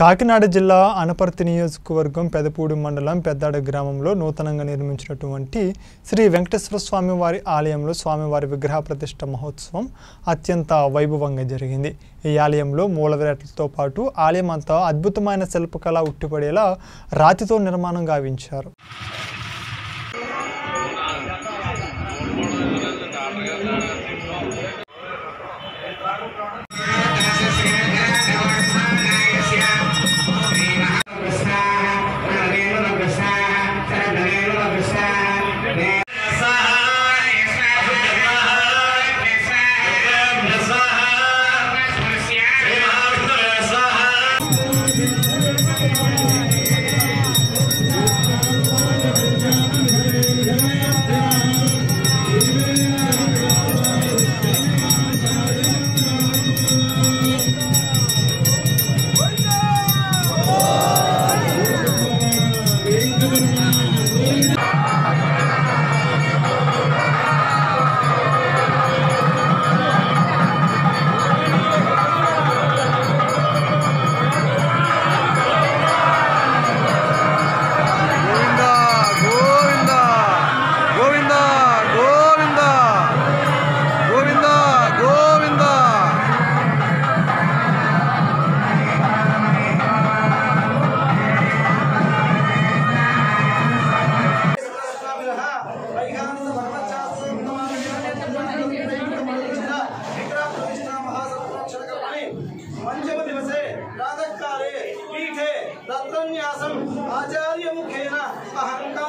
కాకినాడ జిల్లా అనపర్తి నియోజకవర్గం పెదపూడి మండలం పెద్దాడ గ్రామంలో నూతనంగా నిర్మించినటువంటి శ్రీ వెంకటేశ్వర స్వామి వారి ఆలయంలో స్వామివారి విగ్రహ ప్రతిష్ట మహోత్సవం అత్యంత వైభవంగా జరిగింది. ఈ ఆలయంలో మూలవిరాట్లతో పాటు ఆలయం అంతా అద్భుతమైన శిల్పకళ ఉట్టిపడేలా రాతితో నిర్మాణం గావించారు. आचार्य मुखेन अहंकार